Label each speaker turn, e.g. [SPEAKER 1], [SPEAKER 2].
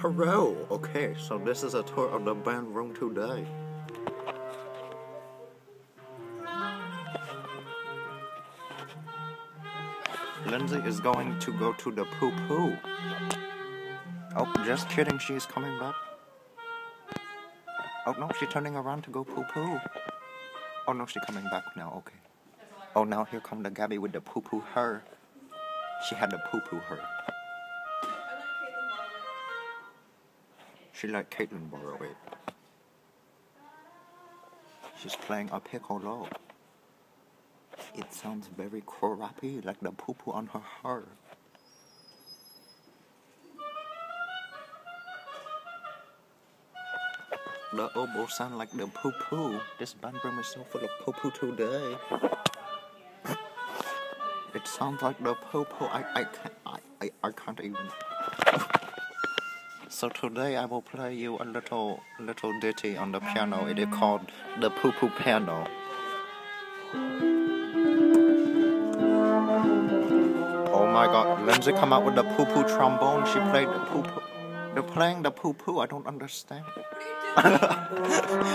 [SPEAKER 1] Hello. Okay, so this is a tour of the band room today. Lindsey is going to go to the poo poo. Oh, just kidding, she's coming back. Oh no, she's turning around to go poo poo. Oh no, she's coming back now, okay. Oh now here come the Gabby with the poo poo her. She had the poo poo her. She let Caitlin borrow it. She's playing a piccolo. It sounds very crappy, like the poo poo on her heart. The oboe sound like the poo poo. This band room is so full of poo poo today. It sounds like the poo poo. I, I can't I, I, I can't even. So today I will play you a little little ditty on the piano. It is called the poo poo piano. Oh my god, Lindsey come out with the poo poo trombone. She played the poo poo. They're playing the poo poo. I don't understand.